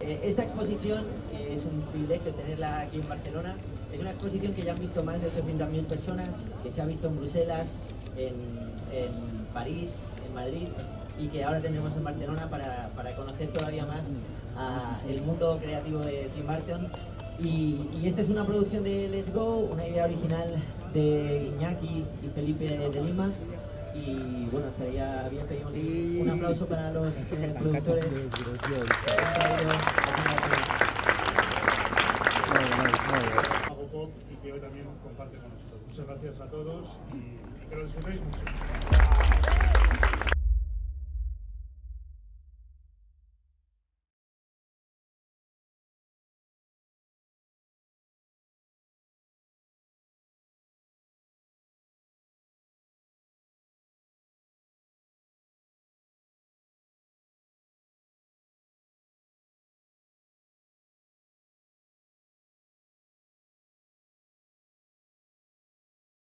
Eh, esta exposición, que es un privilegio tenerla aquí en Barcelona, es una exposición que ya han visto más de 800.000 personas, que se ha visto en Bruselas, en, en París, en Madrid, y que ahora tendremos en Barcelona para, para conocer todavía más a el mundo creativo de Tim Burton. Y, y esta es una producción de Let's Go, una idea original de Iñaki y Felipe de Lima. Y bueno, estaría bien pedimos un aplauso para los eh, productores. Y que hoy también comparte con nosotros. Muchas gracias a todos y que lo disfrutéis mucho.